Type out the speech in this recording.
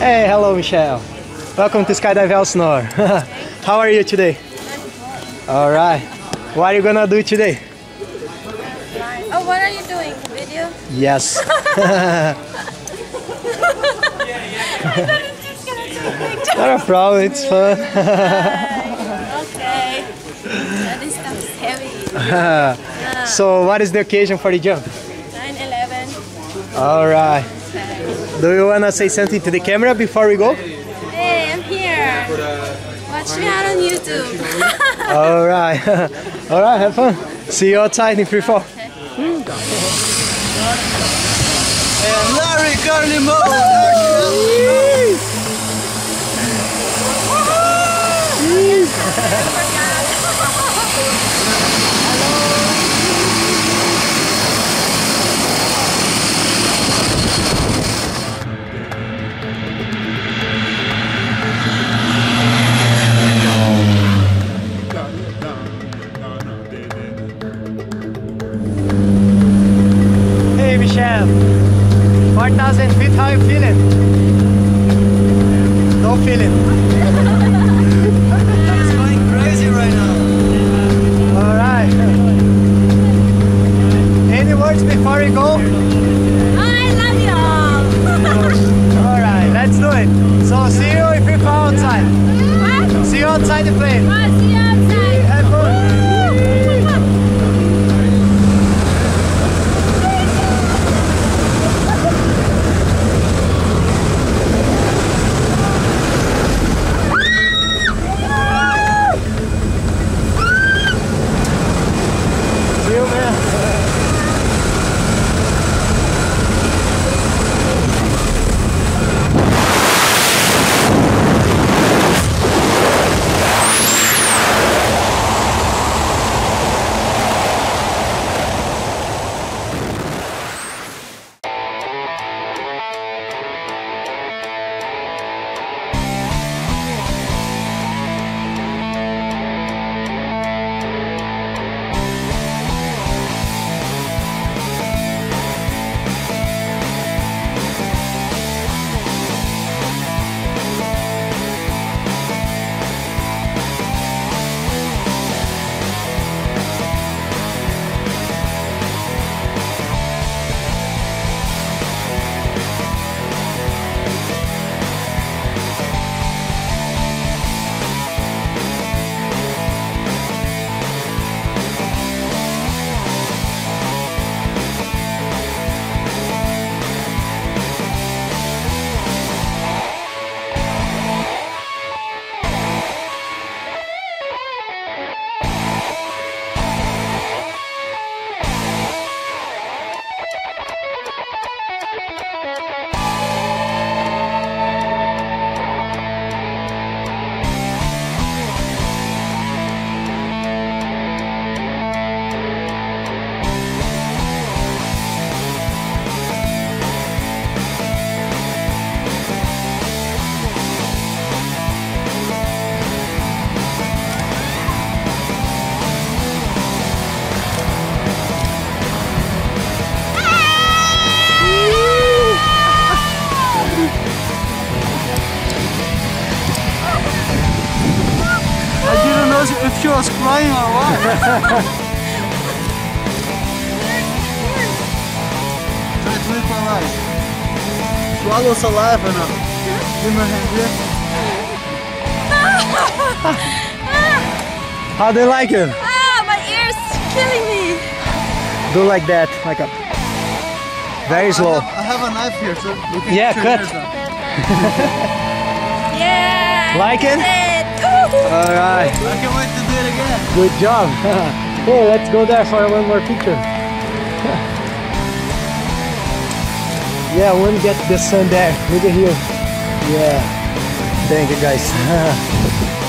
Hey, hello, Michelle. Welcome to Skydive Elsinore. How are you today? All right. What are you gonna do today? Oh, what are you doing? Video? Yes. I thought it's just gonna do a. Not a problem. It's fun. okay. This stuff is heavy. so, what is the occasion for the jump? 9-11. All right. Do you wanna say something to the camera before we go? Hey, I'm here. Watch me out on YouTube. All right. All right. Have fun. See you outside in free fall. Larry Carnimo! Hey, Michelle. 4,000 feet. How you feeling? Don't feel it. It's going crazy right now. All right. Any words before we go? I love you all. All right. Let's do it. So, see you if we fall outside. what? See you outside the plane. Oh, she was crying or what. Try to live my life. Swallow saliva now. Give me a hand here. How do you like it? Ah, my ears killing me. Do like that, like a very slow. I have, I have a knife here, so you can Yeah, cut your cut. ears out. Yeah. Like it? All right. I can't wait to do it again. Good job. hey, let's go there for one more picture. yeah, to get the sun there. Look at here. Yeah. Thank you guys.